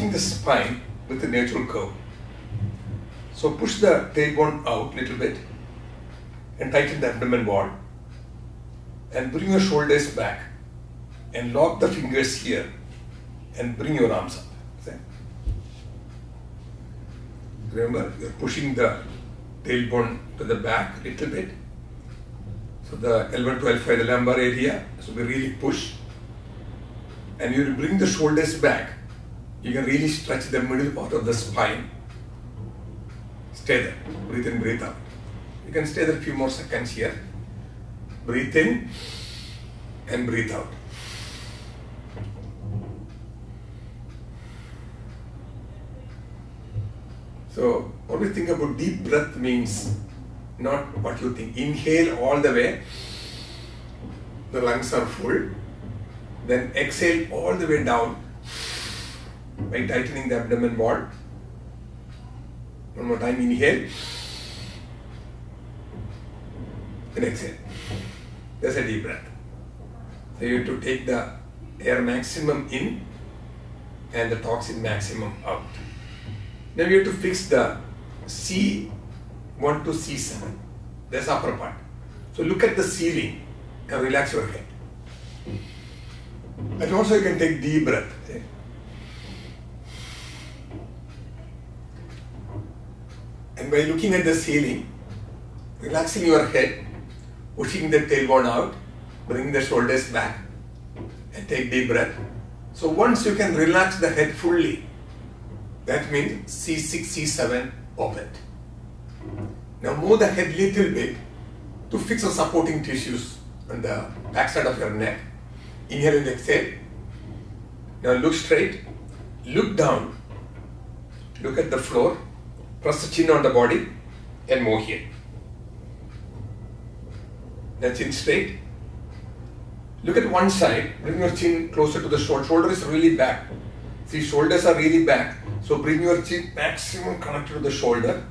stretching the spine with a natural curve. So push the tailbone out a little bit and tighten the abdomen wall and bring your shoulders back and lock the fingers here and bring your arms up. Remember, you're pushing the tailbone to the back a little bit. So the L1 to L5, the lumbar area, so we really push. And you bring the shoulders back. You can really stretch the middle part of the spine. Stay there. Breathe in, breathe out. You can stay there a few more seconds here. Breathe in and breathe out. So, we think about deep breath means not what you think. Inhale all the way, the lungs are full. Then exhale all the way down by tightening the abdomen wall. One more time, inhale. And exhale. That's a deep breath. So you have to take the air maximum in and the toxin maximum out. Now you have to fix the C1 to C7. That's upper part. So look at the ceiling and relax your head. And also you can take deep breath. By looking at the ceiling, relaxing your head, pushing the tailbone out, bring the shoulders back, and take deep breath. So once you can relax the head fully, that means C6, C7 opened. Now move the head little bit to fix the supporting tissues on the backside of your neck. Inhale and exhale. Now look straight, look down, look at the floor, press the chin on the body, and move here. Now chin straight. Look at one side, bring your chin closer to the shoulder. Shoulder is really back. See, shoulders are really back. So bring your chin maximum connected to the shoulder.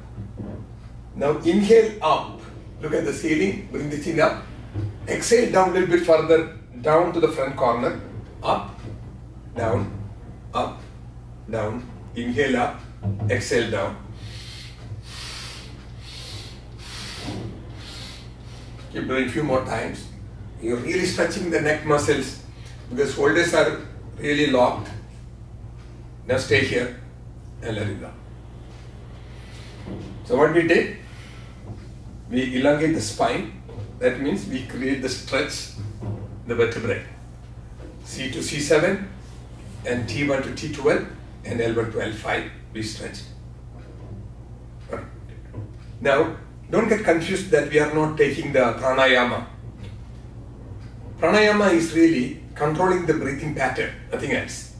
Now inhale up. Look at the ceiling. Bring the chin up. Exhale down a little bit further, down to the front corner. Up, down, up, down. Inhale up. Exhale down. Keep doing few more times. You're really stretching the neck muscles because shoulders are really locked. Now stay here and let it. So what we did, we elongate the spine. That means we create the stretch, the vertebrae. C to C7 and T1 to T12 and L1 to L5 we stretch. Now, don't get confused that we are not taking the pranayama. Pranayama is really controlling the breathing pattern, nothing else.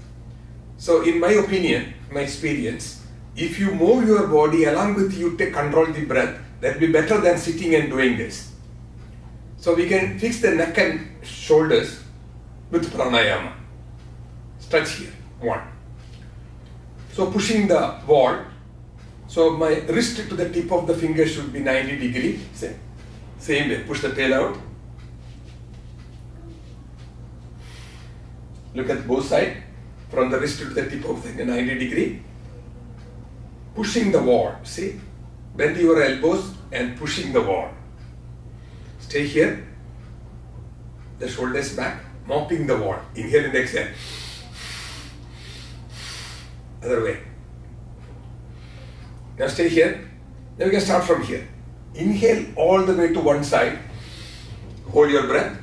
So, in my opinion, my experience, if you move your body along with you to control the breath, that will be better than sitting and doing this. So, we can fix the neck and shoulders with pranayama. Stretch here, one. So, pushing the wall. So, my wrist to the tip of the finger should be 90 degree. Same, same way, push the tail out. Look at both sides from the wrist to the tip of the 90 degree. Pushing the wall, see? Bend your elbows and pushing the wall. Stay here. The shoulders back, mopping the wall. Inhale and exhale. Other way. Now stay here. Then we can start from here. Inhale all the way to one side. Hold your breath.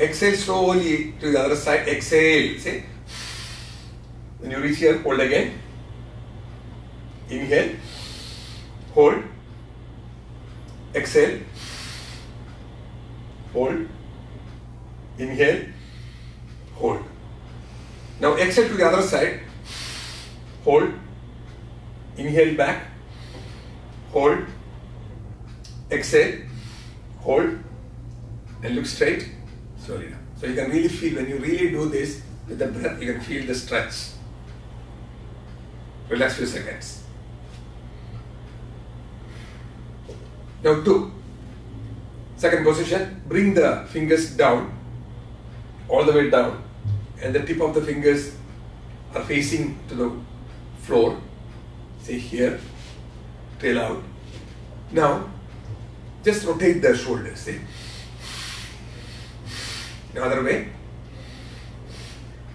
Exhale slowly to the other side. Exhale. See? When you reach here, hold again. Inhale. Hold. Exhale. Hold. Inhale. Hold. Now exhale to the other side. Hold. Inhale back. Hold. Exhale. Hold. And look straight. Slowly down. So you can really feel when you really do this with the breath, you can feel the stretch. Relax few seconds. Now two. Second position, bring the fingers down, all the way down, and the tip of the fingers are facing to the floor. Say here, tail out. Now, just rotate the shoulders. See? The other way.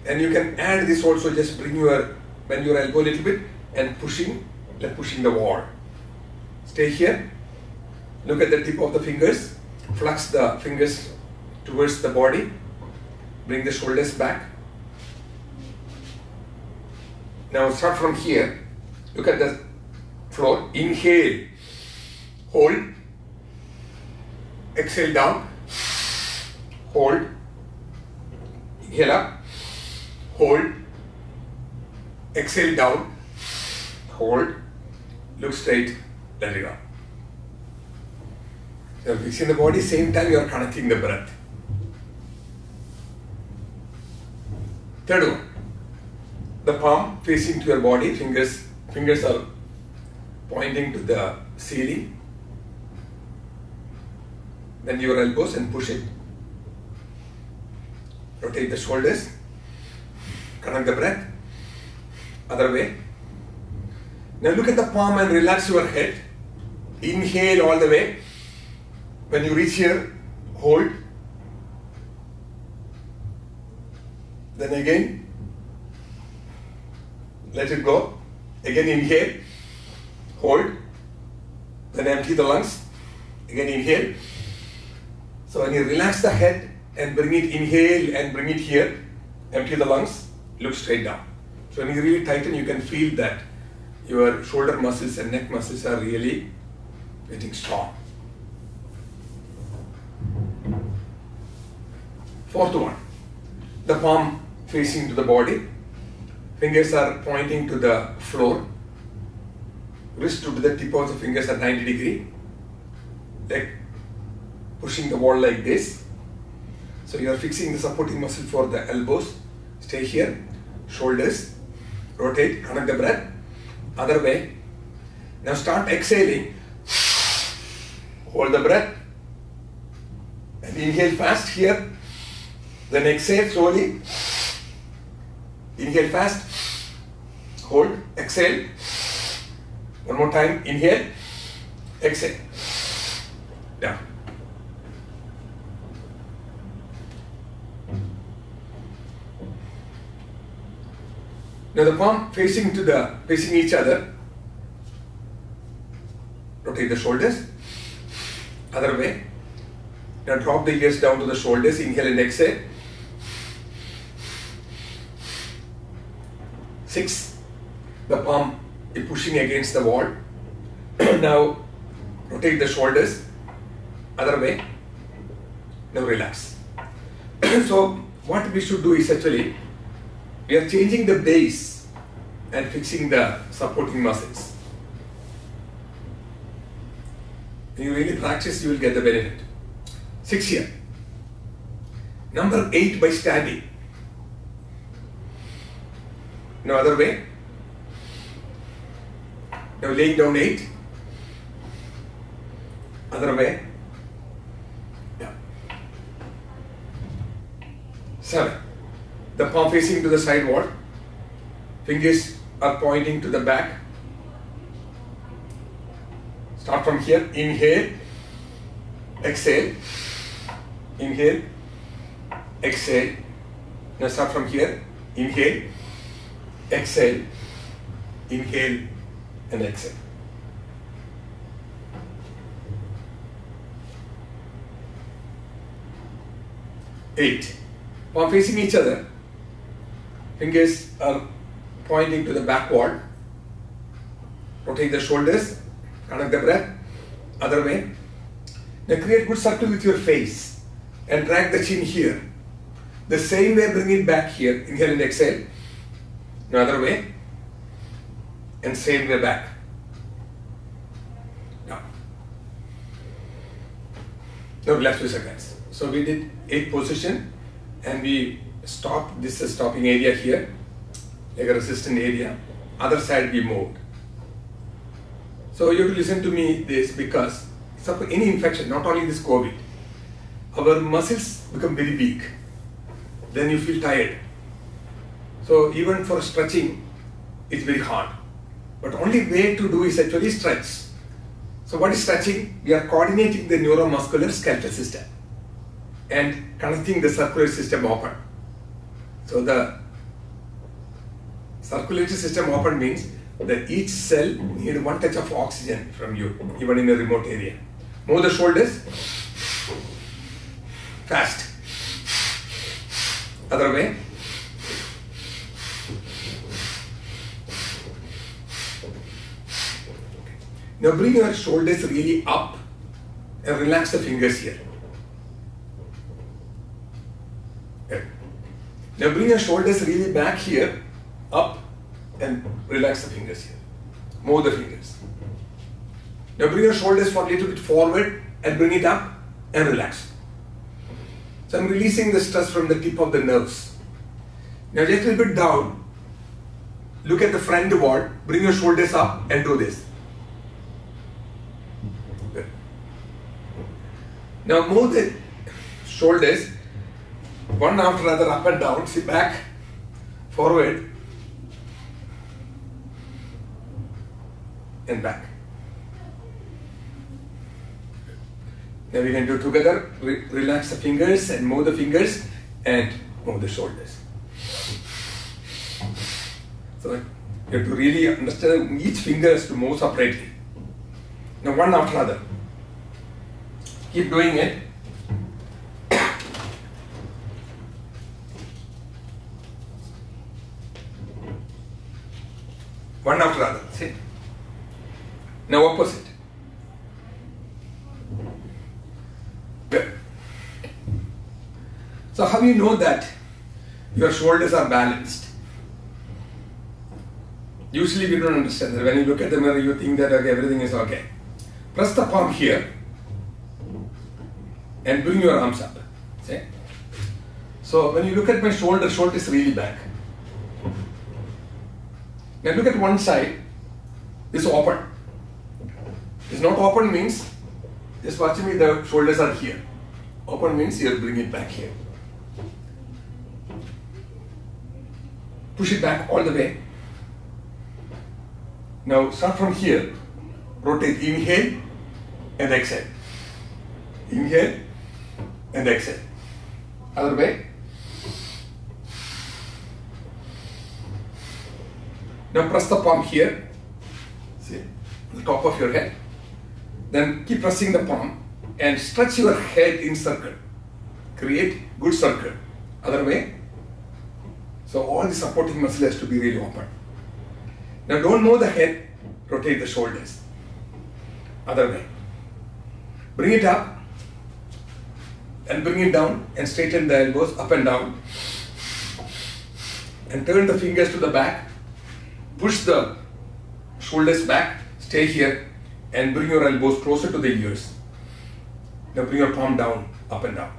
And you can add this also, just bring your, bend your elbow a little bit and pushing, like pushing the wall. Stay here. Look at the tip of the fingers. Flex the fingers towards the body. Bring the shoulders back. Now start from here. Look at the floor. Inhale. Hold. Exhale down. Hold. Inhale up. Hold. Exhale down. Hold. Look straight. Let it go. So fixing the body, same time you are connecting the breath. Third one. The palm facing to your body, fingers fingers are pointing to the ceiling. Bend your elbows and push it. Rotate the shoulders. Connect the breath. Other way. Now look at the palm and relax your head. Inhale all the way. When you reach here, hold. Then again, let it go. Again, inhale, hold. Then empty the lungs. Again, inhale. So when you relax the head and bring it, inhale and bring it here, empty the lungs, look straight down. So when you really tighten, you can feel that your shoulder muscles and neck muscles are really getting strong. Fourth one, the palm facing to the body, fingers are pointing to the floor, wrist to the tip of the fingers at 90 degree, like pushing the wall like this. So you are fixing the supporting muscle for the elbows. Stay here, shoulders, rotate, connect the breath. Other way. Now start exhaling. Hold the breath. And inhale fast here. Then exhale slowly. Inhale fast. Hold. Exhale. One more time. Inhale. Exhale. Down. Now the palm facing to the facing each other. Rotate the shoulders. Other way. Now drop the ears down to the shoulders. Inhale and exhale. Six. The palm pushing against the wall. now rotate the shoulders. Other way. Now relax. so what we should do is actually we are changing the base and fixing the supporting muscles. When you really practice, you will get the benefit. Six here. Number eight by standing. No other way. Now laying down eight. Other way. Yeah. Seven the palm facing to the side wall. Fingers are pointing to the back. Start from here. Inhale. Exhale. Inhale. Exhale. Now start from here. Inhale. Exhale. Inhale and exhale. Eight. Palm facing each other fingers are pointing to the back wall. Rotate the shoulders, connect the breath, other way. Now create good circle with your face and drag the chin here. The same way bring it back here, inhale and exhale. Another way. And same way back. Now. Now relax two seconds. So we did eight position and we stop, this is stopping area here, like a resistant area. Other side we moved. So you have to listen to me this because suppose any infection, not only this COVID, our muscles become very weak. Then you feel tired. So even for stretching, it's very hard. But only way to do is actually stretch. So what is stretching? We are coordinating the neuromuscular skeletal system and connecting the circulatory system open. So the circulatory system open means that each cell need one touch of oxygen from you, even in a remote area. Move the shoulders. Fast. Other way. Now bring your shoulders really up and relax the fingers here. Okay. Now bring your shoulders really back here, up, and relax the fingers here. Move the fingers. Now bring your shoulders for a little bit forward and bring it up and relax. So I'm releasing the stress from the tip of the nerves. Now just a little bit down. Look at the front wall. Bring your shoulders up and do this. Now move the shoulders one after another up and down. See back, forward, and back. Now we can do together. Re- relax the fingers and move the fingers and move the shoulders. So you have to really understand each finger has to move separately. Now one after another. Keep doing it. One after the other, See? Now opposite. Good. So how you know that your shoulders are balanced? Usually we don't understand that. When you look at the mirror, you think that okay, everything is okay. Press the palm here and bring your arms up. See? So when you look at my shoulder, shoulder is really back. Now look at one side, it's open. It's not open means, just watch me, the shoulders are here. Open means you'll bring it back here. Push it back all the way. Now start from here. Rotate, inhale and exhale. Inhale and exhale. Other way. Now press the palm here. See, the top of your head. Then keep pressing the palm and stretch your head in circle. Create good circle. Other way. So all the supporting muscle has to be really open. Now don't move the head, rotate the shoulders. Other way. Bring it up and bring it down and straighten the elbows up and down. And turn the fingers to the back. Push the shoulders back, stay here, and bring your elbows closer to the ears. Now bring your palm down, up and down.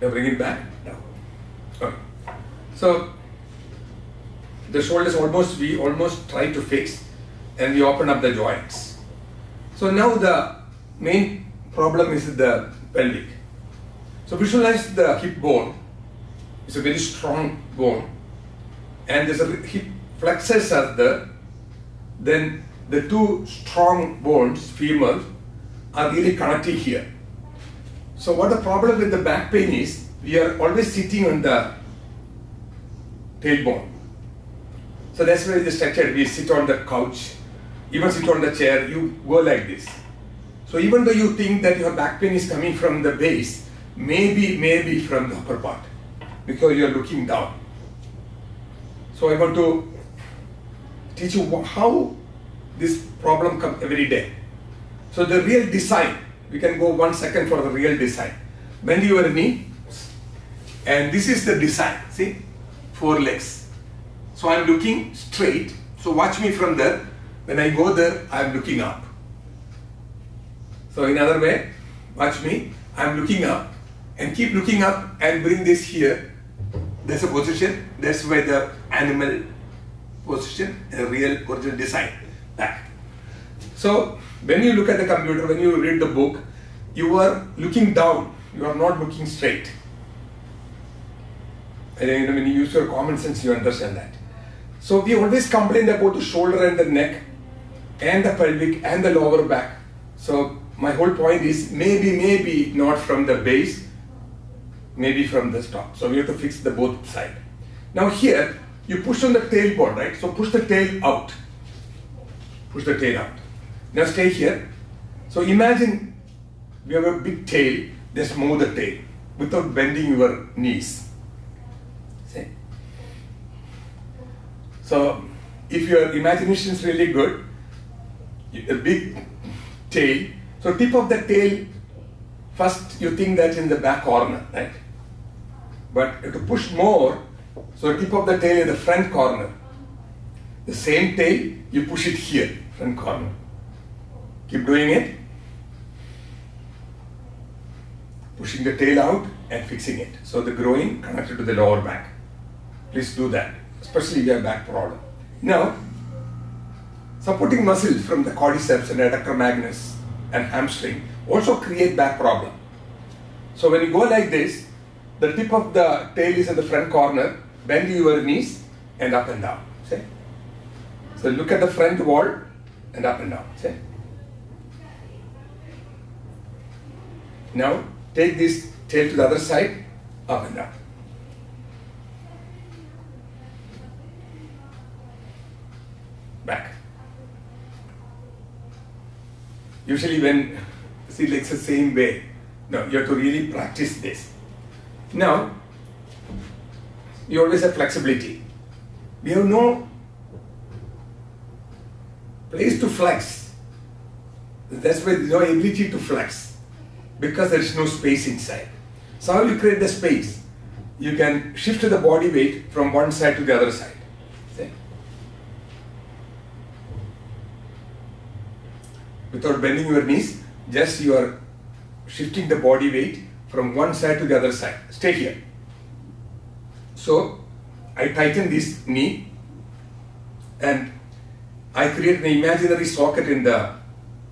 Now bring it back, down. Okay. So the shoulders almost we almost try to fix and we open up the joints. So now the main problem is the pelvic. So visualize the hip bone. It's a very strong bone. And there's a hip flexors are there. Then the two strong bones, femur, are really connected here. So what the problem with the back pain is, we are always sitting on the tailbone. So that's why the structure, we sit on the couch, even sit on the chair, you go like this. So even though you think that your back pain is coming from the base, maybe, maybe from the upper part, because you're looking down. So I want to teach you how this problem comes every day. So the real design, we can go one second for the real design. Bend your knee, and this is the design. See, four legs. So I'm looking straight. So watch me from there. When I go there, I'm looking up. So in other way, watch me. I'm looking up and keep looking up and bring this here. That's a position. That's where the animal position, a real original design back. So when you look at the computer, when you read the book, you are looking down. You are not looking straight. And then when you use your common sense, you understand that. So we always complain about the shoulder and the neck and the pelvic and the lower back. So my whole point is maybe, maybe not from the base, maybe from the top. So we have to fix the both side. Now here, you push on the tailbone, right? So push the tail out. Push the tail out. Now stay here. So imagine we have a big tail, just move the tail without bending your knees. See? So if your imagination is really good, a big tail, so tip of the tail, first you think that in the back corner, right? But to push more, so tip of the tail in the front corner. The same tail, you push it here, front corner. Keep doing it. Pushing the tail out and fixing it. So the groin connected to the lower back. Please do that, especially if you have back problem. Now, supporting muscles from the quadriceps and adductor magnus and hamstring also create back problem. So when you go like this, the tip of the tail is in the front corner, bend your knees and up and down. See? So look at the front wall and up and down. See? Now take this tail to the other side, up and down. Back. Usually when see like the same way. No, you have to really practice this. Now, you always have flexibility. We have no place to flex. That's why there's no ability to flex because there is no space inside. So how you create the space? You can shift the body weight from one side to the other side. See? Without bending your knees, just you are shifting the body weight from one side to the other side. Stay here. So I tighten this knee and I create an imaginary socket in the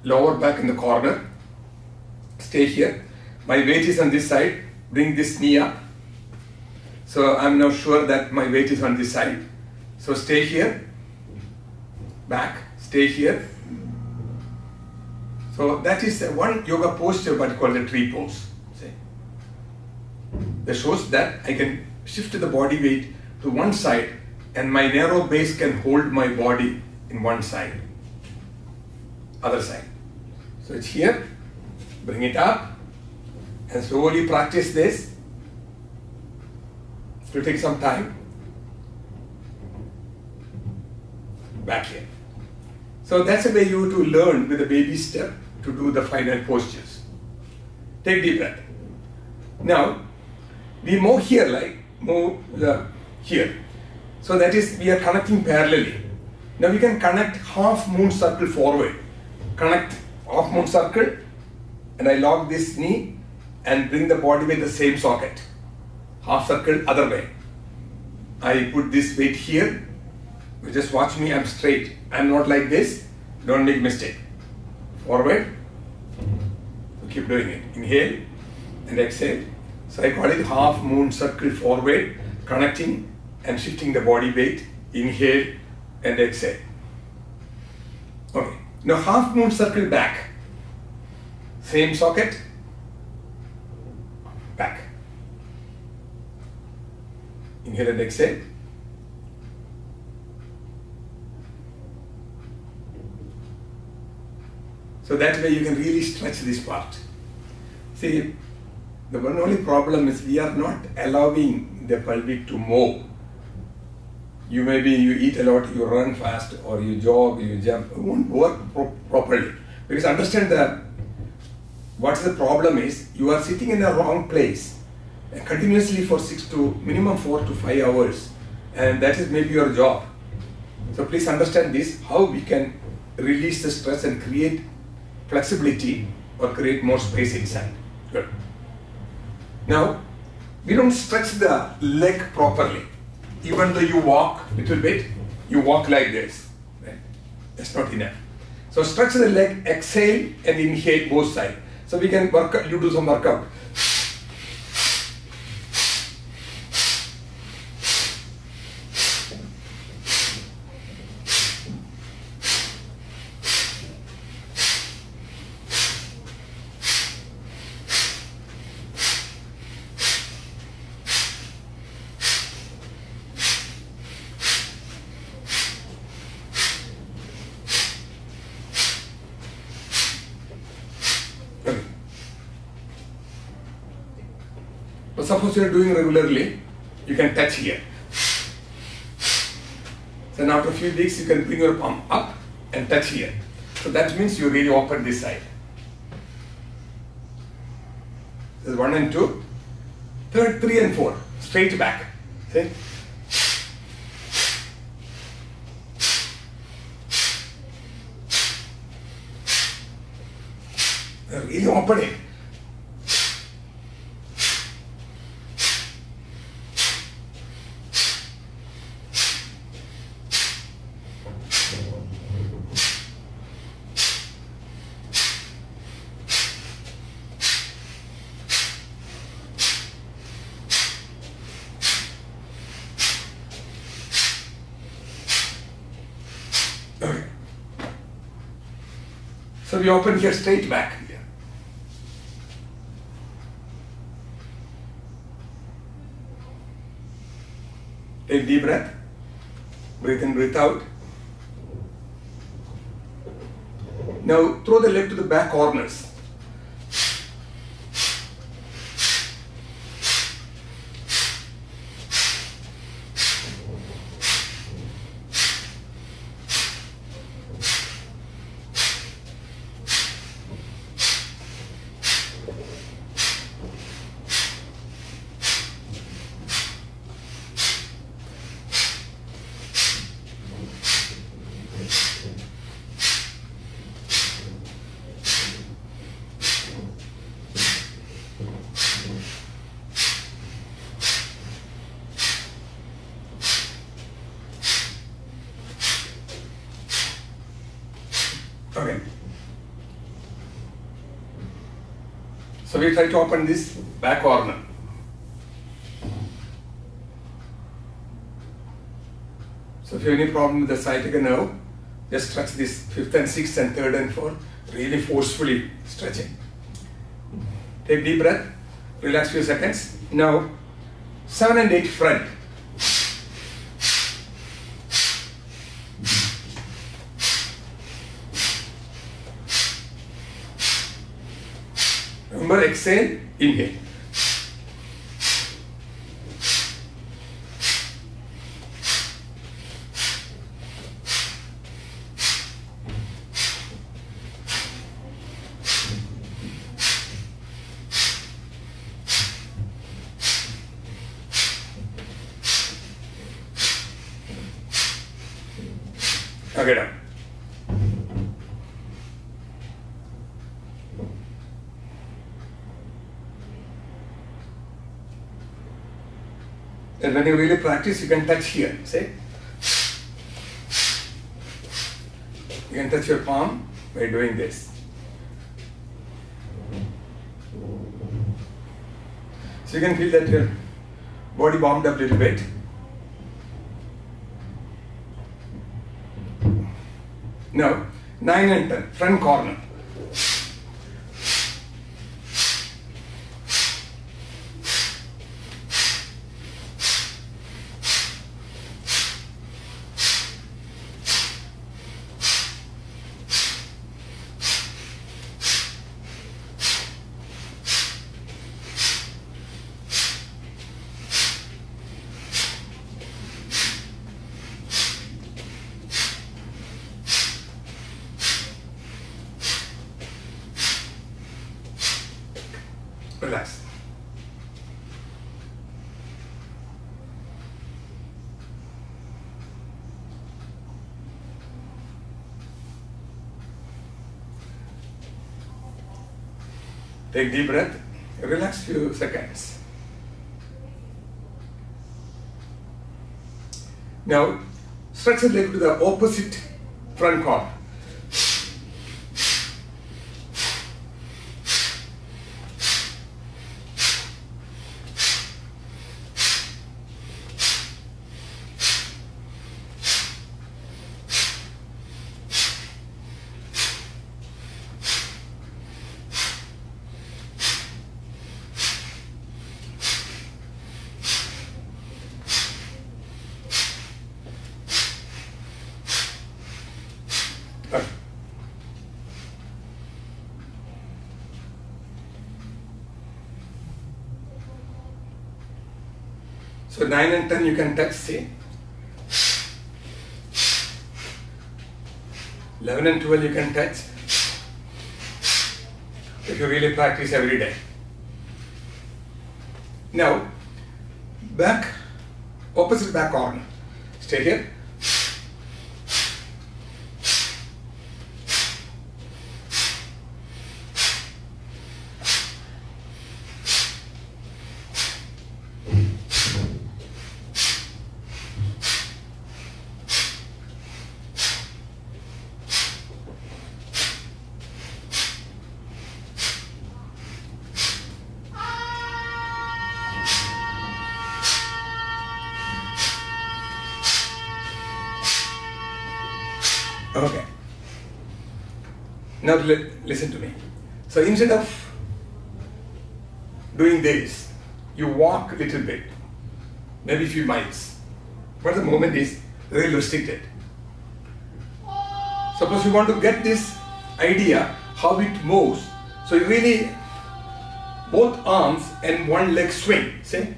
lower back in the corner. Stay here. My weight is on this side. Bring this knee up. So I'm now sure that my weight is on this side. So stay here. Back. Stay here. So that is one yoga posture but called the tree pose. See? That shows that I can shift the body weight to one side and my narrow base can hold my body in one side, other side. So it's here, bring it up and slowly practice this. It will take some time. Back here. So that's a way you to learn with a baby step to do the final postures. Take deep breath. Now, we move here like move the here. So that is we are connecting parallelly. Now we can connect half moon circle forward. Connect half moon circle and I lock this knee and bring the body with the same socket. Half circle other way. I put this weight here. Just watch me, I'm straight. I'm not like this. Don't make mistake. Forward. So keep doing it. Inhale and exhale. So I call it half moon circle forward, connecting and shifting the body weight. Inhale and exhale. Okay. Now half moon circle back. Same socket. Back. Inhale and exhale. So that way you can really stretch this part. See, the one only problem is we are not allowing the pelvic to move. You maybe you eat a lot, you run fast, or you jog, you jump. It won't work pro- properly. Because understand that what's the problem is you are sitting in a wrong place continuously for six to minimum four to five hours, and that is maybe your job. So please understand this: how we can release the stress and create flexibility or create more space inside. Good. Now, we don't stretch the leg properly. Even though you walk a little bit, you walk like this. Right? That's not enough. So stretch the leg, exhale and inhale both sides. So we can work, you do some workout. Okay. But suppose you are doing regularly, you can touch here. Then after a few weeks, you can bring your palm up and touch here. So that means you really open this side. This is one and two. Third, three and four. Straight back. See? Really opening. Okay. Open here straight back here. Take deep breath. Breathe in, breathe out. Now throw the leg to the back corners. Okay. So we try to open this back corner. So if you have any problem with the sciatica nerve, just stretch this fifth and sixth and third and fourth, really forcefully stretching. Take deep breath, relax few seconds. Now, seven and eight front. Remember, exhale, inhale. Okay, done. And when you really practice, you can touch here. say. You can touch your palm by doing this. So you can feel that your body warmed up a little bit. Now, 9 and 10, front corner. Relax. Take deep breath. Relax few seconds. Now, stretch the leg to the opposite front corner. So 9 and 10 you can touch, see. 11 and 12 you can touch. If you really practice every day. Now li- listen to me. So instead of doing this, you walk a little bit, maybe a few miles. But the movement is really restricted. Suppose you want to get this idea how it moves. So you really both arms and one leg swing. See?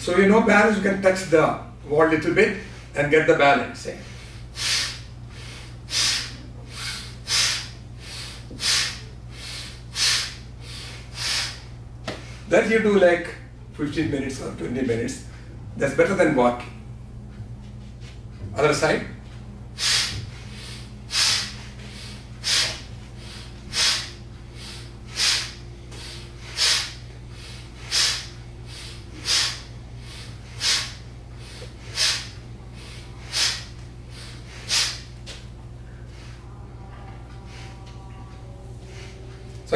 So you know balance, you can touch the wall a little bit and get the balance. See? That you do like 15 minutes or 20 minutes. That's better than walking. Other side.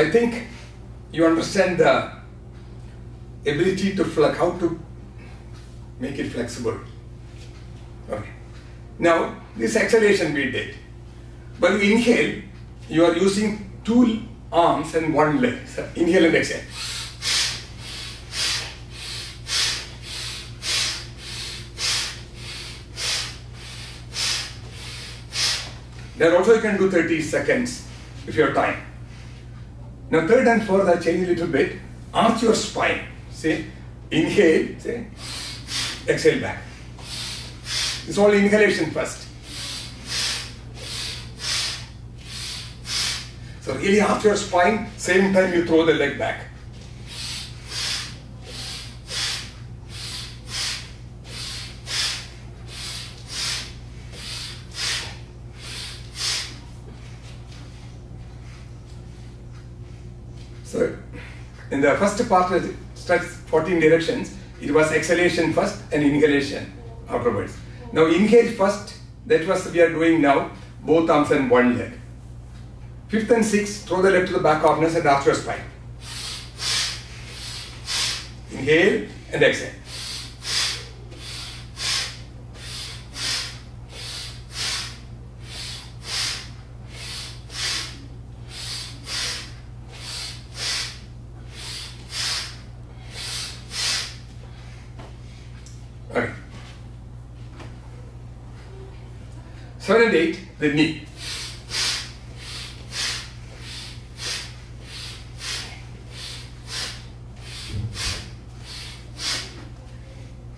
I think you understand the ability to flex, how to make it flexible. Okay. Now, this acceleration we did. When you inhale, you are using two arms and one leg. So inhale and exhale. There also you can do 30 seconds if you have time. Now third and fourth I change a little bit. Arch your spine. See? Inhale, see? Exhale back. It's all inhalation first. So really arch your spine, same time you throw the leg back. So, in the first part of the stretch 14 directions, it was exhalation first and inhalation afterwards. Now, inhale first, that was we are doing now, both arms and one leg. Fifth and sixth, throw the leg to the back corners and arch your spine. Inhale and exhale. Okay. Seven and eight, the knee.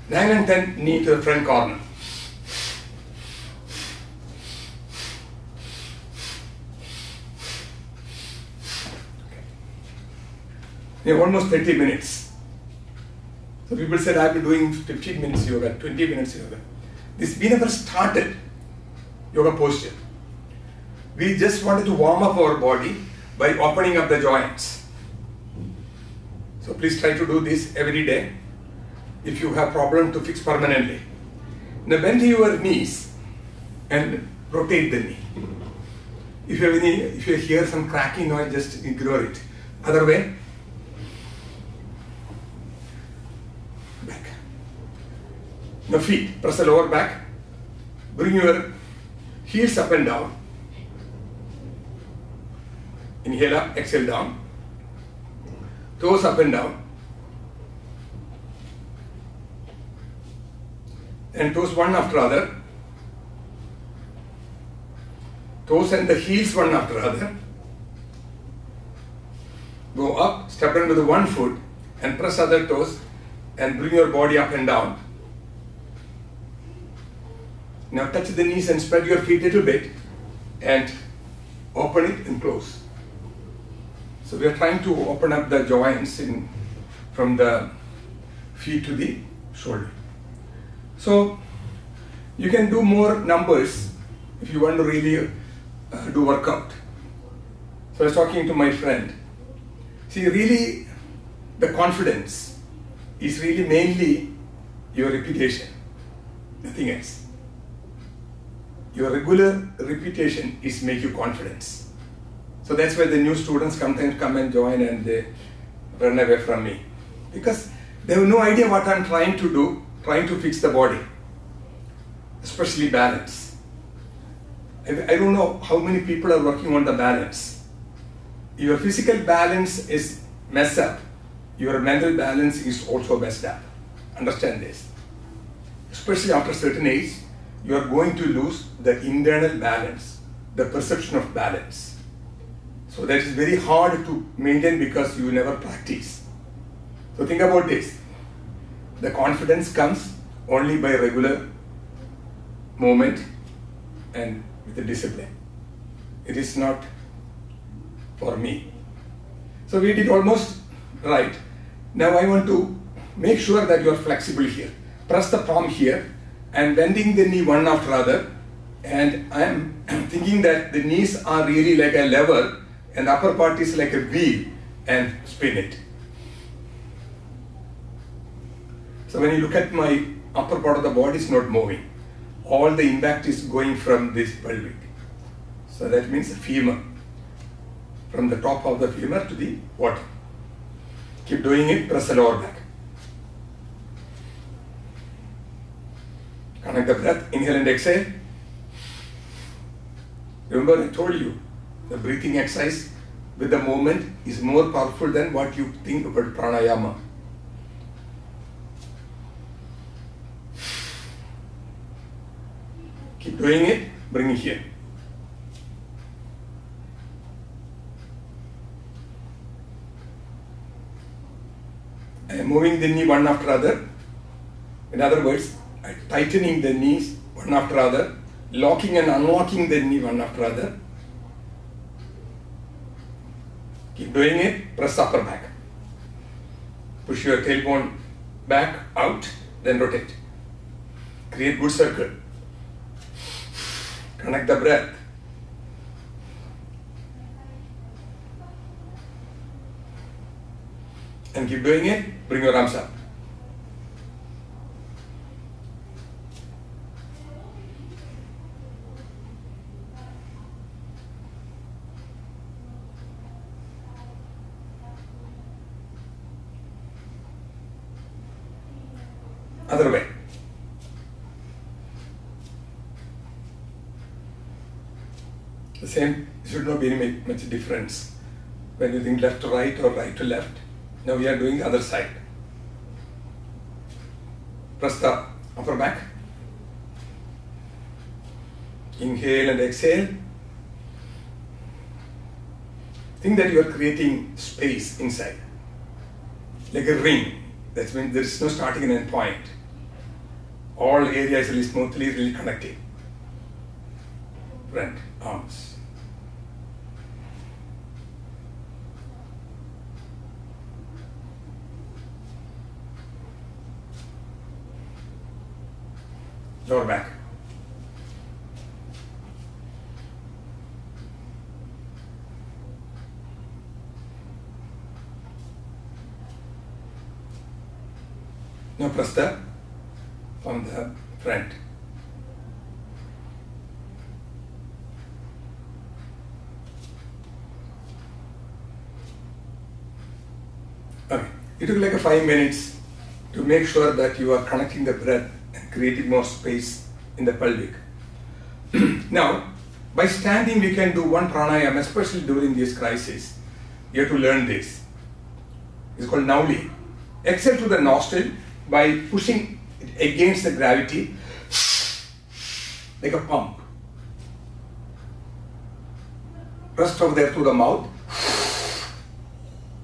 Nine and ten, knee to the front corner. Okay. almost 30 minutes. So people said, I've been doing 15 minutes yoga, 20 minutes yoga. This, we never started yoga posture. We just wanted to warm up our body by opening up the joints. So please try to do this every day if you have problem to fix permanently. Now bend your knees and rotate the knee. If you have any, if you hear some cracking noise, just ignore it. Other way, back. Now feet, press the lower back. Bring your heels up and down. Inhale up, exhale down. Toes up and down. And toes one after other. Toes and the heels one after other. Go up, step in with one foot and press other toes and bring your body up and down. Now touch the knees and spread your feet a little bit and open it and close. So we are trying to open up the joints in, from the feet to the shoulder. So you can do more numbers if you want to really uh, do workout. So I was talking to my friend. See, really, the confidence is really mainly your reputation, nothing else. Your regular reputation is make you confidence. So that's why the new students come and come and join and they run away from me. Because they have no idea what I'm trying to do, trying to fix the body, especially balance. I I don't know how many people are working on the balance. Your physical balance is messed up. Your mental balance is also messed up. Understand this. Especially after certain age, you are going to lose the internal balance, the perception of balance. So that is very hard to maintain because you never practice. So think about this. The confidence comes only by regular movement and with the discipline. It is not for me. So we did almost right. Now I want to make sure that you are flexible here. Press the palm here and bending the knee one after other. And I am thinking that the knees are really like a lever and upper part is like a wheel and spin it. So when you look at my upper part of the body is not moving. All the impact is going from this pelvic. So that means femur. From the top of the femur to the bottom. Keep doing it, press the lower back. Connect the breath, inhale and exhale. Remember, I told you the breathing exercise with the movement is more powerful than what you think about pranayama. Keep doing it, bring it here. I am moving the knee one after other. In other words, Tightening the knees one after other, locking and unlocking the knee one after other. Keep doing it, press upper back. Push your tailbone back, out, then rotate. Create good circle. Connect the breath. And keep doing it, bring your arms up. Other way. The same should not be any much difference when you think left to right or right to left. Now we are doing the other side. Press the upper back. Inhale and exhale. Think that you are creating space inside, like a ring. That means there is no starting and end point. All areas are smoothly really connected. Front, arms. Lower back. Now press the from the front. Okay, it took like a five minutes to make sure that you are connecting the breath and creating more space in the pelvic. now, by standing, we can do one pranayama, especially during this crisis. You have to learn this. It's called Nauli. Exhale through the nostril by pushing it against the gravity like a pump. Rest over there through the mouth.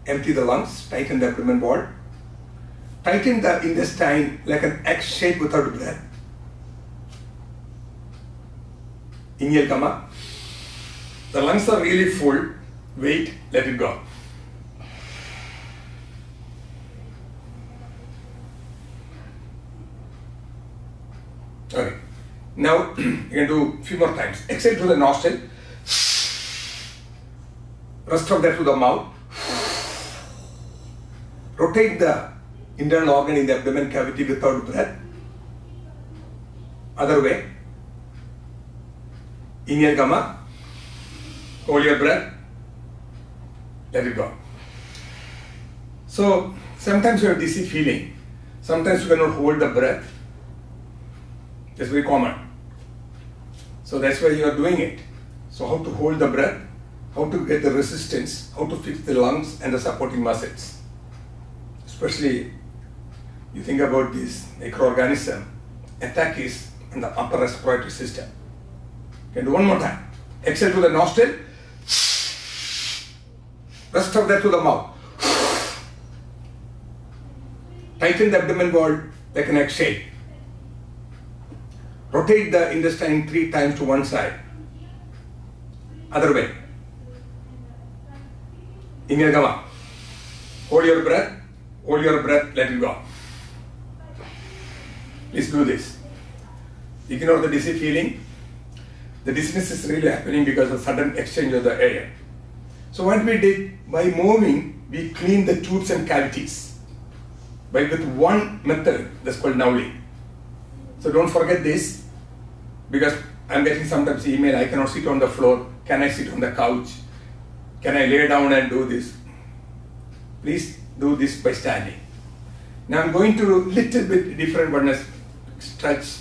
empty the lungs, tighten the abdomen wall, tighten the intestine like an X shape without breath. Inhale, come up. The lungs are really full. Wait, let it go. Okay. Now you can do a few more times. Exhale through the nostril. Rest of that to the mouth. Rotate the internal organ in the abdomen cavity without breath. Other way. Inhale, come up. Hold your breath. Let it go. So sometimes you have dizzy feeling. Sometimes you cannot hold the breath. That's very common. So that's why you are doing it. So how to hold the breath, how to get the resistance, how to fix the lungs and the supporting muscles. Especially you think about this microorganism, attack is in the upper respiratory system. Can do one more time. Exhale to the nostril. Rest of that to the mouth. Tighten the abdomen wall like an exhale. Rotate the intestine three times to one side. Other way. Inhale, come up. Hold your breath. Hold your breath. Let it go. Please do this. Ignore the dizzy feeling. The dizziness is really happening because of sudden exchange of the air. So what we did, by moving, we clean the tubes and cavities. By with one method, that's called Nauli. So don't forget this, because I'm getting sometimes email, I cannot sit on the floor, can I sit on the couch? Can I lay down and do this? Please do this by standing. Now I'm going to little bit different one stretch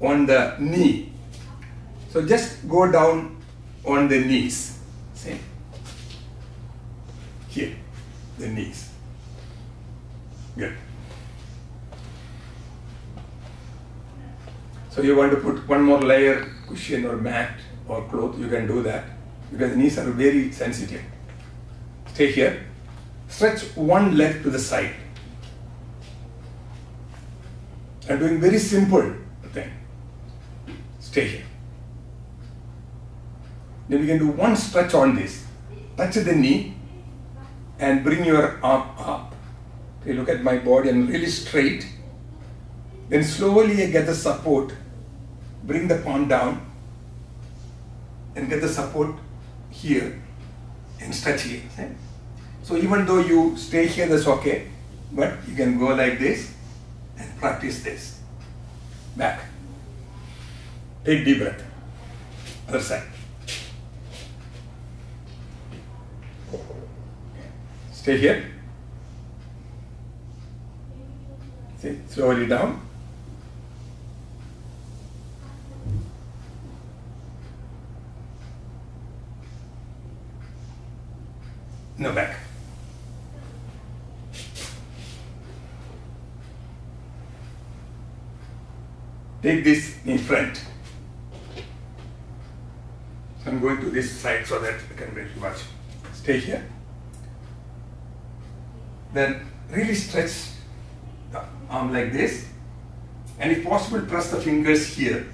on the knee. So just go down on the knees. See? Here, the knees. Good. So you want to put one more layer cushion or mat or cloth, you can do that because the knees are very sensitive. Stay here. Stretch one leg to the side. I'm doing very simple thing. Stay here. Then we can do one stretch on this. Touch the knee and bring your arm up. Okay, look at my body, I'm really straight. Then slowly I get the support. Bring the palm down and get the support here and stretch here. So even though you stay here, that's okay. But you can go like this and practice this. Back. Take deep breath. Other side. Stay here. See, slowly down. Now back. Take this in front. So I'm going to this side so that I can really watch. Stay here. Then really stretch the arm like this. And if possible, press the fingers here.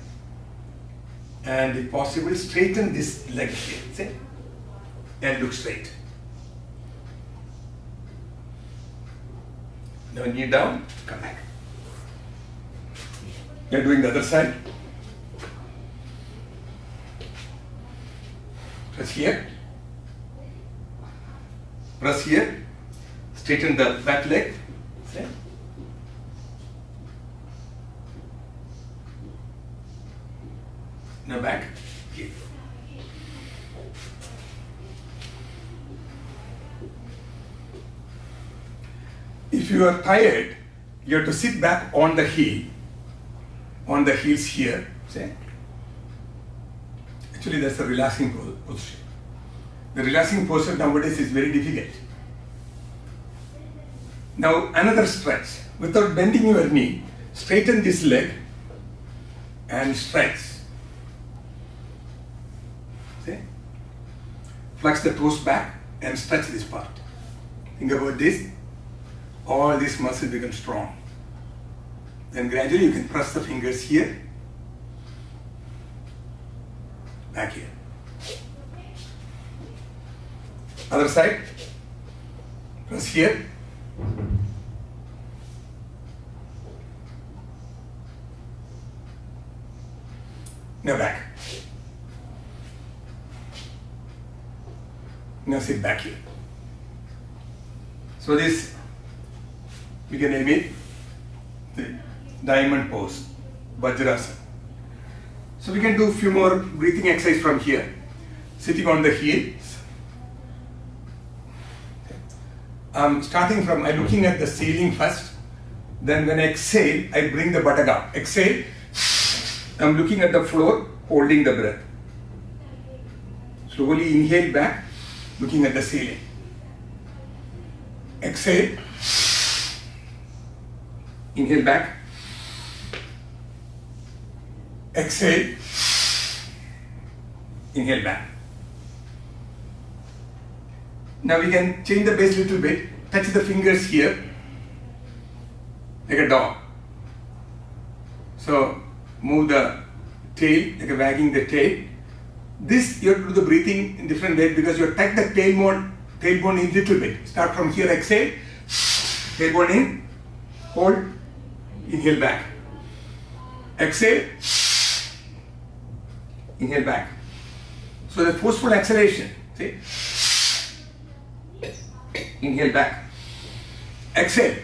And if possible, straighten this leg here. See? And look straight. Now knee down, come back. You're doing the other side. Press here. Press here. Straighten the back leg. See? Now back. Here. If you are tired, you have to sit back on the heel, on the heels here. See? Actually, that's a relaxing po- position. The relaxing posture nowadays is very difficult. Now, another stretch. Without bending your knee, straighten this leg and stretch. See? Flex the toes back and stretch this part. Think about this. All these muscles become strong. Then gradually you can press the fingers here, back here. Other side. Press here. Now back. Now sit back here. So this, we can name it the diamond pose, Vajrasana. So we can do a few more breathing exercise from here. Sitting on the heels. I'm starting from, I'm looking at the ceiling first. Then when I exhale, I bring the buttock up. Exhale, I'm looking at the floor, holding the breath. Slowly inhale back, looking at the ceiling. Exhale, inhale back, exhale, inhale back. Now we can change the base a little bit, touch the fingers here, like a dog. So move the tail, like a wagging the tail. This you have to do the breathing in different way because you touch the tail tailbone, tailbone in little bit. Start from here, exhale, tailbone in, hold, inhale back. Exhale, inhale back. So the forceful exhalation, see? Inhale back. Exhale.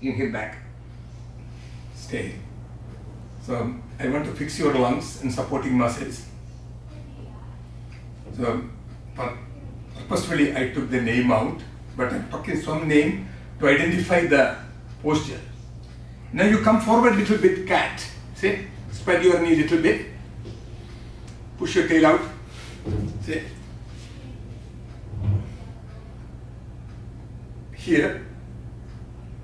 Inhale back. Stay. So I want to fix your lungs and supporting muscles. So purposefully I took the name out, but I'm talking some name to identify the posture. Now you come forward little bit, cat. See? Spread your knee a little bit. Push your tail out. See? Here,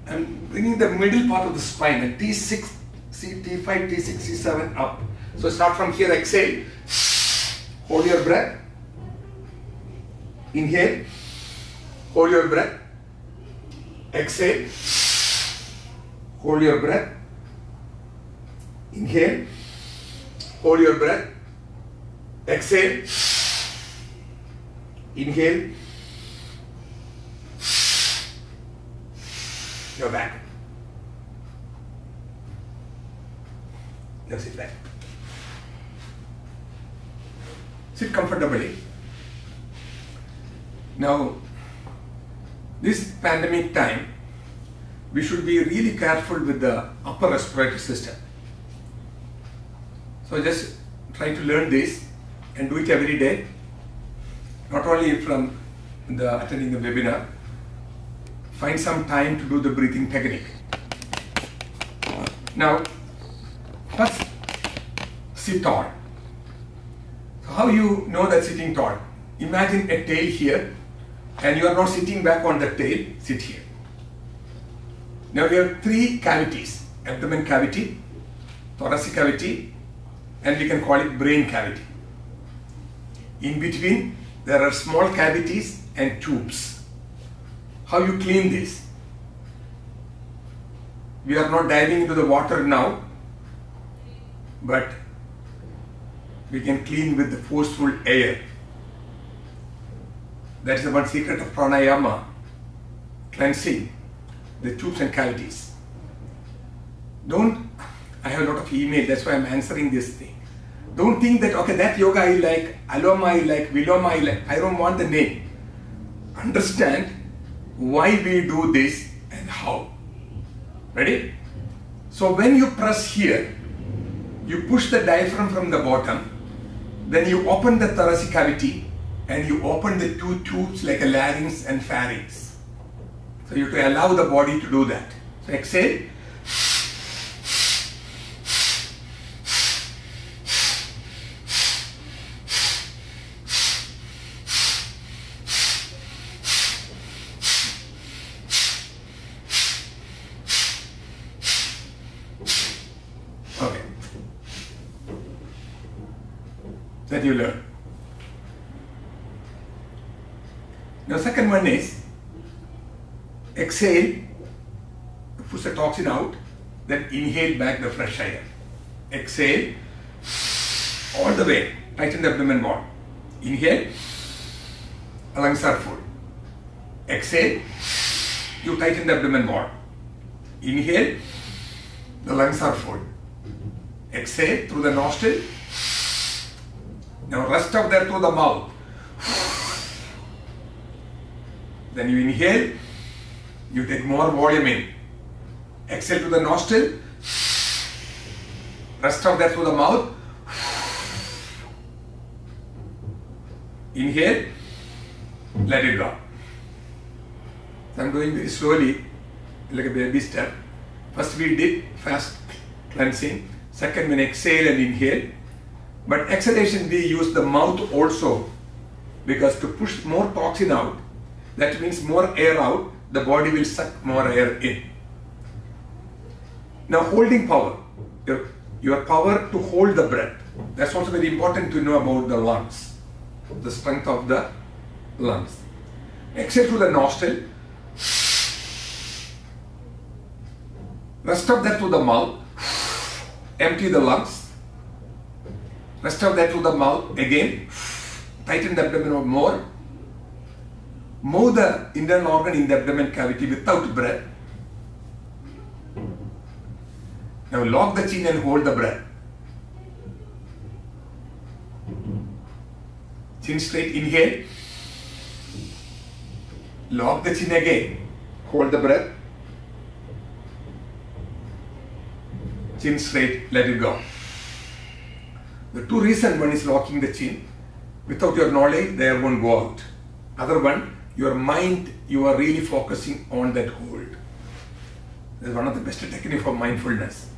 I'm bringing the middle part of the spine, the T6, C, T5, T6, C7 up. So start from here, exhale. Hold your breath. Inhale. Hold your breath. Exhale. Hold your breath. Inhale. Hold your breath. Exhale. Inhale. Go back. Now sit back. Sit comfortably. Now, this pandemic time, we should be really careful with the upper respiratory system. So just try to learn this and do it every day. Not only from the attending the webinar, find some time to do the breathing technique. Now, first sit tall. So how you know that sitting tall? Imagine a tail here and you are not sitting back on the tail, sit here. Now we have three cavities, abdomen cavity, thoracic cavity, and we can call it brain cavity. In between, there are small cavities and tubes. How you clean this? We are not diving into the water now, but we can clean with the forceful air. That is the one secret of pranayama, cleansing the tubes and cavities. Don't, I have a lot of email, that's why I'm answering this thing. Don't think that, okay, that yoga I like, aloma I like, viloma I like, I don't want the name. Understand why we do this and how. Ready? So when you press here, you push the diaphragm from the bottom, then you open the thoracic cavity and you open the two tubes like a larynx and pharynx. So you have to allow the body to do that. So exhale. Okay. That you learn. The second one is exhale, push the toxin out, then inhale back the fresh air. Exhale, all the way, tighten the abdomen wall. Inhale, lungs are full. Exhale, you tighten the abdomen wall. Inhale, the lungs are full. Exhale through the nostril. Now rest up there through the mouth. Then you inhale, you take more volume in. Exhale to the nostril. Rest out that through the mouth. Inhale, let it go. I'm doing very slowly, like a baby step. First we did fast cleansing. Second, when exhale and inhale. But exhalation we use the mouth also because to push more toxin out, that means more air out, the body will suck more air in. Now holding power, your, your power to hold the breath. That's also very important to know about the lungs, the strength of the lungs. Exhale through the nostril. Rest of that to the mouth. Empty the lungs. Rest of that to the mouth again. Tighten the abdomen more. Move the internal organ in the abdomen cavity without breath. Now lock the chin and hold the breath. Chin straight, inhale. Lock the chin again. Hold the breath. Chin straight, let it go. The two reasons one is locking the chin. Without your knowledge, the air won't go out. Other one, your mind, you are really focusing on that hold. That's one of the best technique for mindfulness.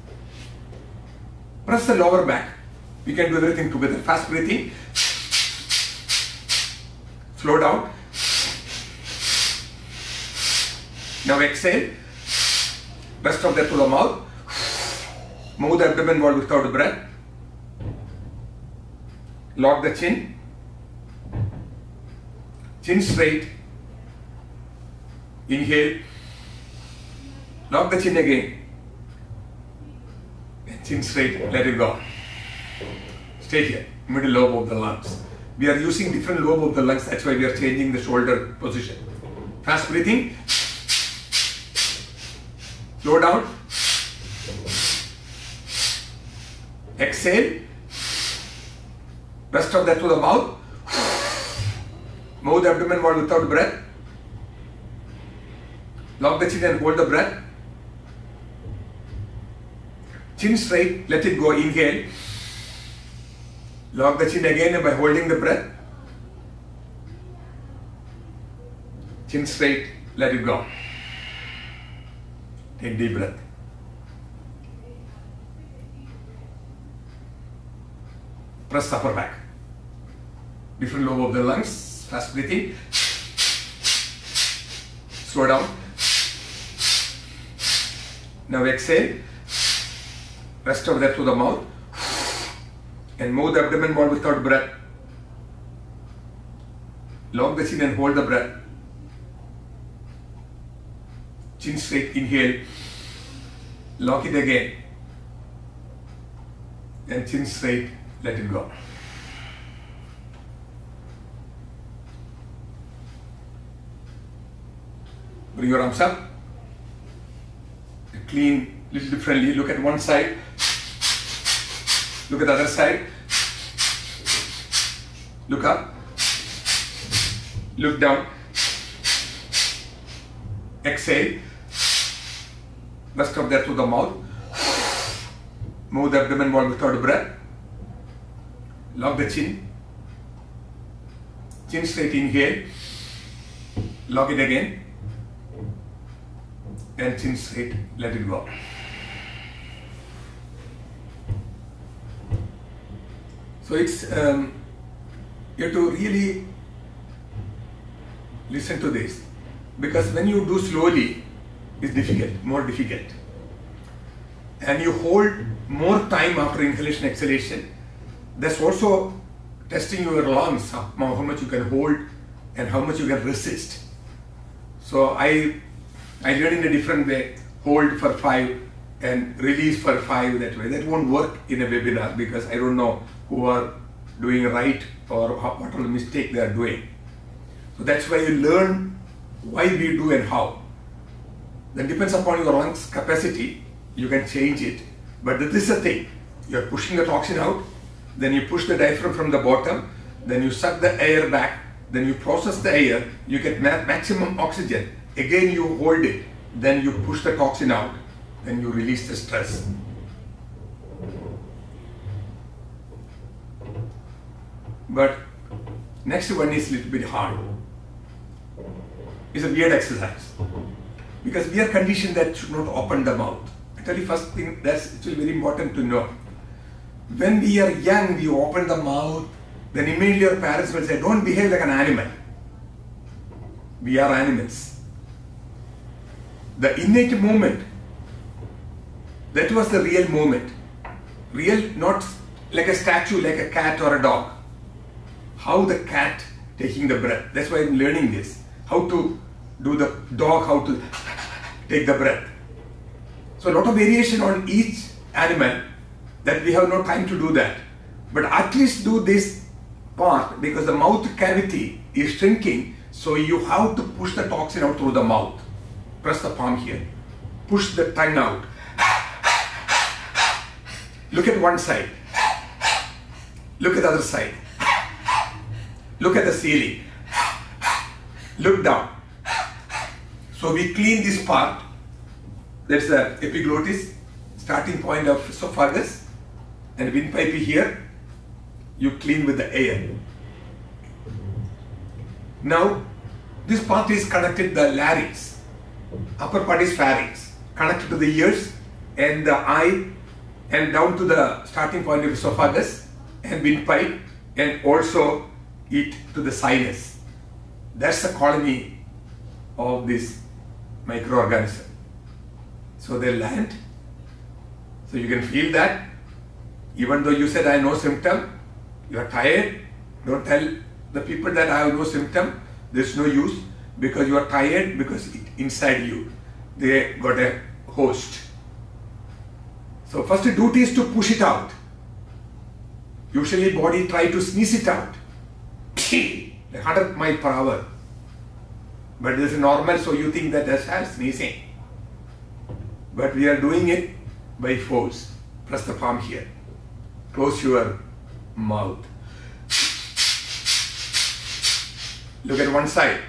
Press the lower back. We can do everything together. Fast breathing. Slow down. Now exhale. Rest of that to the mouth. Move the abdomen wall without breath. Lock the chin. Chin straight. Inhale. Lock the chin again. Chin straight, let it go. Stay here, middle lobe of the lungs. We are using different lobe of the lungs, that's why we are changing the shoulder position. Fast breathing. Slow down. Exhale. Rest of that to the mouth. Move the abdomen wall without breath. Lock the chin and hold the breath. Chin straight, let it go. Inhale. Lock the chin again by holding the breath. Chin straight, let it go. Take deep breath. Press upper back. Different lobe of the lungs. Fast breathing. Slow down. Now exhale. Rest of that through the mouth. And move the abdomen wall without breath. Lock the chin and hold the breath. Chin straight, inhale. Lock it again. And chin straight, let it go. Bring your arms up. Clean, little differently. Look at one side. Look at the other side. Look up. Look down. Exhale. Rest of there to the mouth. Move the abdomen wall without breath. Lock the chin. Chin straight inhale. Lock it again. And chin straight, let it go. So it's um, you have to really listen to this because when you do slowly, it's difficult, more difficult, and you hold more time after inhalation exhalation. That's also testing your lungs, how, much you can hold and how much you can resist. So I I learned in a different way, hold for five and release for five that way. That won't work in a webinar because I don't know who are doing right or what mistake they are doing. So that's why you learn why we do and how. Then depends upon your lungs capacity, you can change it. But this is the thing. You're pushing the toxin out, then you push the diaphragm from the bottom, then you suck the air back, then you process the air, you get ma maximum oxygen. Again you hold it, then you push the toxin out, then you release the stress. But next one is a little bit hard. It's a weird exercise. Because we are conditioned that should not open the mouth. I tell you first thing that's it's very important to know. When we are young, we open the mouth, then immediately our parents will say, Don't behave like an animal. We are animals. The innate movement, that was the real movement. Real, not like a statue, like a cat or a dog. How the cat taking the breath. That's why I'm learning this. How to do the dog, how to take the breath. So a lot of variation on each animal that we have no time to do that. But at least do this part because the mouth cavity is shrinking so you have to push the toxin out through the mouth. Press the palm here. Push the tongue out. Look at one side. Look at the other side. Look at the ceiling. Look down. So we clean this part. That's the epiglottis, starting point of esophagus, and windpipe here. You clean with the air. Now, this part is connected the larynx. Upper part is pharynx, connected to the ears and the eye, and down to the starting point of esophagus and windpipe, and also it to the sinus. That's the colony of this microorganism. So they land. So you can feel that. Even though you said I have no symptom, you are tired. Don't tell the people that I have no symptom. There's no use because you are tired because it, inside you they got a host. So first duty is to push it out. Usually body try to sneeze it out. Like 100 mile per hour. But this is normal, so you think that that's as sneezing. But we are doing it by force. Press the palm here. Close your mouth. Look at one side.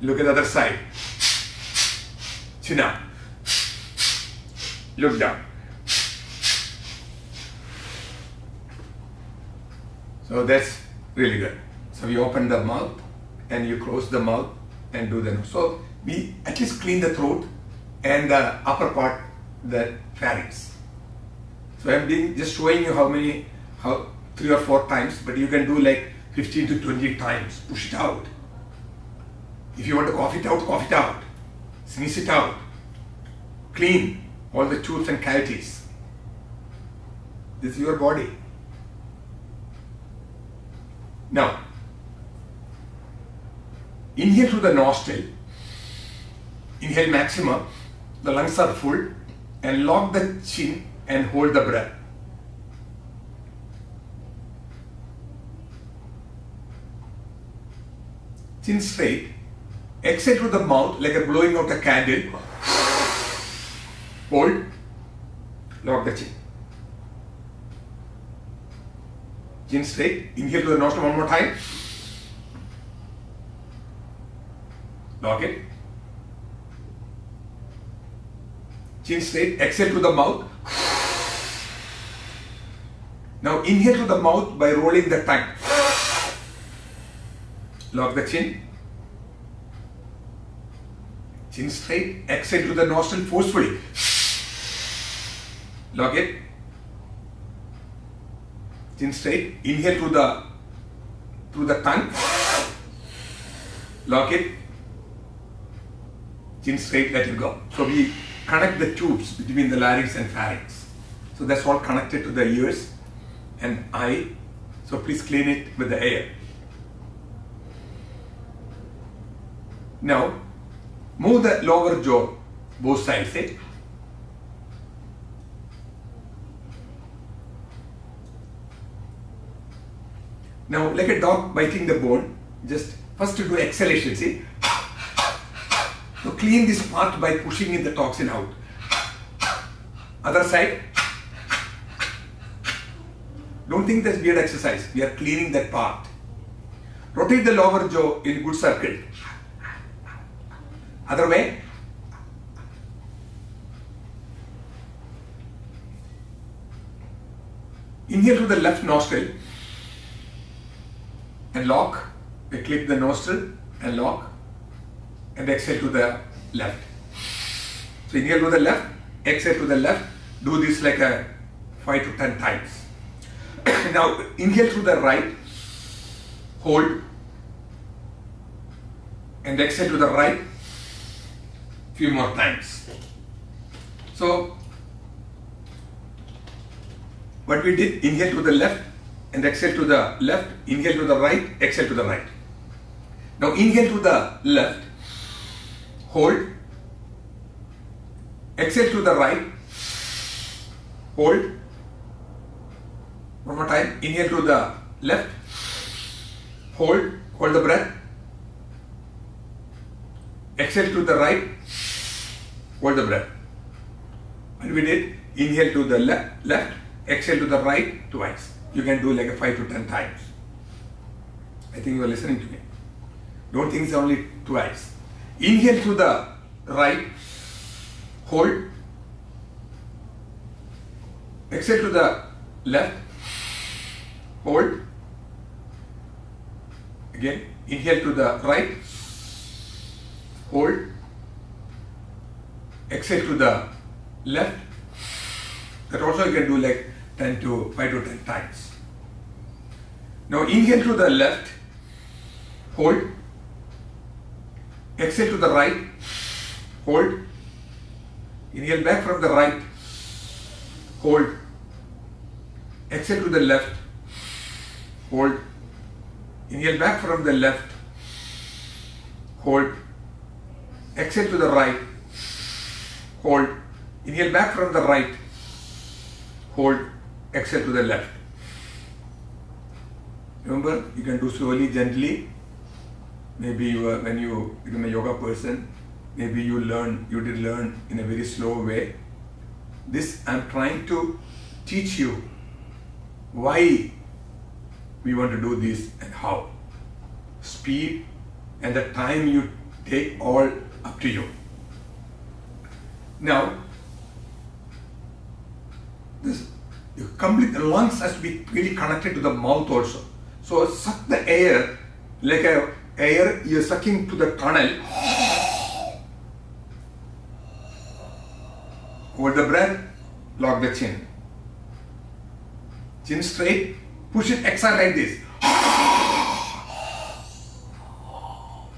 Look at the other side. Chin up. Look down. So that's really good. So you open the mouth and you close the mouth and do the nose. So we at least clean the throat and the upper part, the pharynx. So I'm being just showing you how many, how three or four times, but you can do like 15 to 20 times. Push it out. If you want to cough it out, cough it out. Sneeze it out. Clean all the tubes and cavities. This is your body. Now, inhale through the nostril. Inhale maximum. The lungs are full. And lock the chin and hold the breath. Chin straight. Exhale through the mouth like a blowing out a candle. Hold. Lock the chin. Chin straight. Inhale through the nostril one more time. Lock it. Chin straight. Exhale through the mouth. Now inhale through the mouth by rolling the tongue. Lock the chin. Chin straight. Exhale through the nostril forcefully. Lock it. Chin straight. Inhale through the through the tongue. Lock it. Chin straight. Let it go. So we connect the tubes between the larynx and pharynx. So that's all connected to the ears and eye. So please clean it with the air. Now, Move the lower jaw, both sides. Eh? Now, like a dog biting the bone, just first to do exhalation, see? Now, clean this part by pushing in the toxin out. Other side. Don't think that's weird exercise. We are cleaning that part. Rotate the lower jaw in good circle. Other way. Inhale through the left nostril and lock. We clip the nostril and lock and exhale to the left. So inhale to the left, exhale to the left. Do this like a 5 to 10 times. now inhale through the right, hold and exhale to the right few more times. So what we did, inhale to the left and exhale to the left, inhale to the right, exhale to the right. Now inhale to the left, hold, exhale to the right, hold, one more time, inhale to the left, hold, hold the breath, exhale to the right, hold the breath. And we did inhale to the left, left, exhale to the right twice. You can do like a five to ten times. I think you are listening to me. Don't think it's only twice. Inhale to the right, hold, exhale to the left, hold, again, inhale to the right, hold, exhale to the left. That also you can do like 10 to 5 to 10 times. Now inhale to the left, hold, exhale to the right, hold, inhale back from the right, hold, exhale to the left, hold, inhale back from the left, hold, exhale to the right, hold, inhale back from the right, hold, exhale to the left. Remember, you can do slowly, gently. Maybe you are, when you become a yoga person, maybe you learn, you did learn in a very slow way. This I'm trying to teach you why we want to do this and how. Speed and the time you take all up to you. Now, this complete the lungs has to be really connected to the mouth also. So suck the air like a air you're sucking to the tunnel. Hold the breath, lock the chin. Chin straight, push it exhale like this.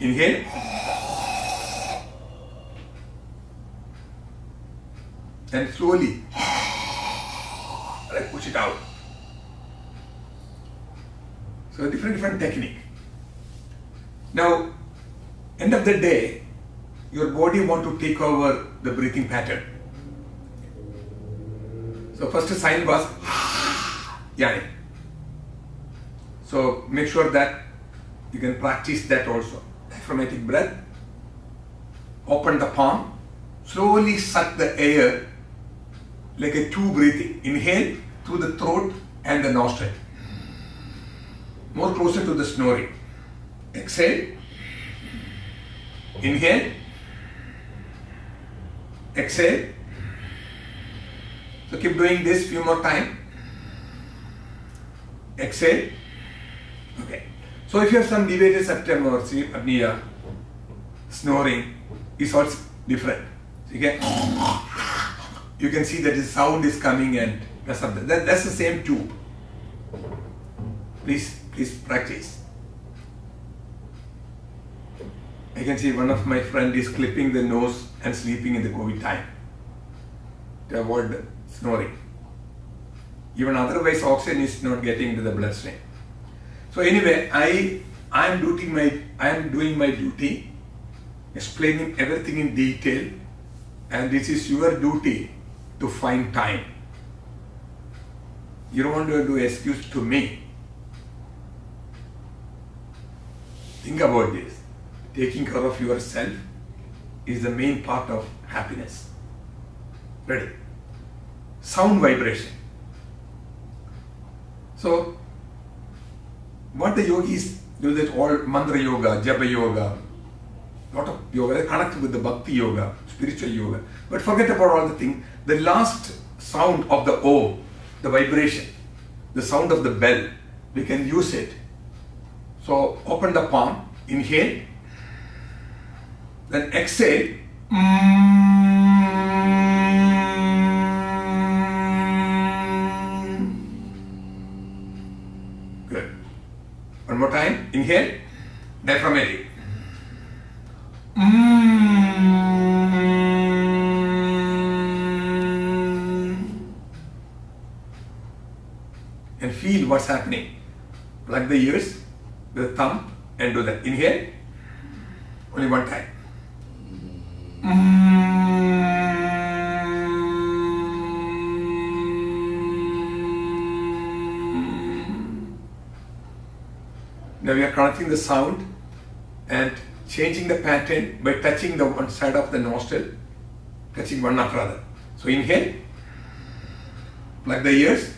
Inhale. Then slowly like push it out. So different different technique. Now, end of the day, your body want to take over the breathing pattern. So first sign was yani. So make sure that you can practice that also. Diaphragmatic breath. Open the palm. Slowly suck the air like a two breathing. Inhale through the throat and the nostril. More closer to the snoring. Exhale. Inhale. Exhale. So keep doing this few more time. Exhale. Okay. So if you have some deviated septum or apnea, snoring is also different. So you get you can see that the sound is coming and that's, that, that's the same tube. Please, please practice. I can see one of my friend is clipping the nose and sleeping in the COVID time to avoid snoring. Even otherwise oxygen is not getting into the bloodstream. So anyway, I I am doing my I am doing my duty explaining everything in detail, and this is your duty to find time. You don't want to do excuse to me. Think about this. Taking care of yourself is the main part of happiness. Ready? Sound vibration. So, what the yogis do that all mantra yoga, japa yoga, lot of yoga, they connect with the bhakti yoga, spiritual yoga. But forget about all the things. The last sound of the O, the vibration, the sound of the bell, we can use it. So open the palm, inhale, then exhale. Good. One more time. Inhale. Diaphragmatic. And feel what's happening. Plug the ears, the thumb, and do that. Inhale. Only one time. Now we are connecting the sound and changing the pattern by touching the one side of the nostril, touching one after other. So inhale, plug the ears.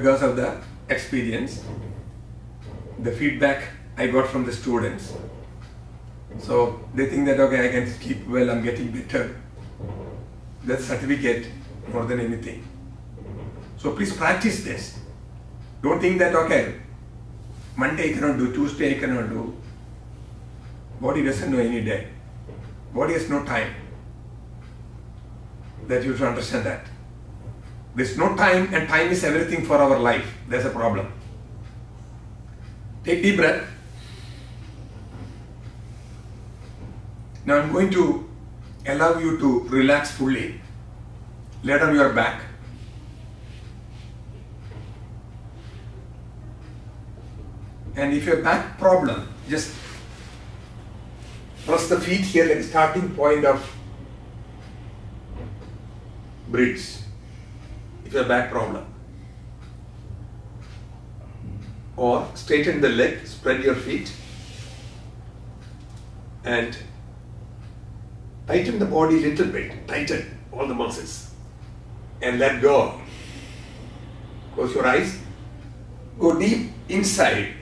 Because of the experience, the feedback I got from the students. So they think that okay, I can sleep well, I'm getting better. That's certificate more than anything. So please practice this. Don't think that okay, Monday I cannot do, Tuesday I cannot do. Body doesn't know any day. Body has no time. That you should understand that. There's no time, and time is everything for our life. There's a problem. Take deep breath. Now I'm going to allow you to relax fully. Lay down your back. And if you have back problem, just press the feet here like starting point of bridge. If you have back problem. Or straighten the leg, spread your feet and tighten the body a little bit, tighten all the muscles and let go. Close your eyes, go deep inside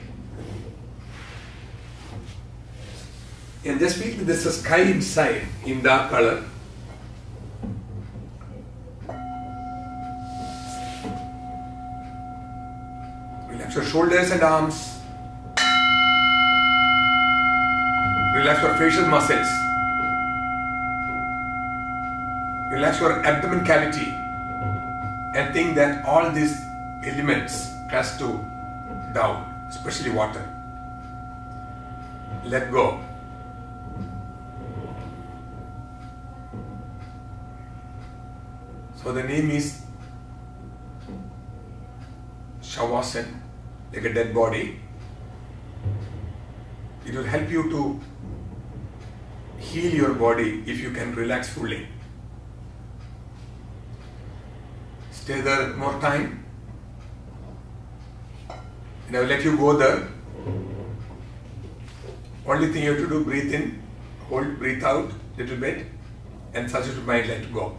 and just feel a sky inside in dark color. Shoulders and arms. Relax your facial muscles. Relax your abdomen cavity and think that all these elements has to down, especially water. Let go. So the name is Shavasana, like a dead body. It will help you to heal your body if you can relax fully. Stay there more time. And I will let you go there. Only thing you have to do, breathe in, hold, breathe out little bit, and such a mind let go.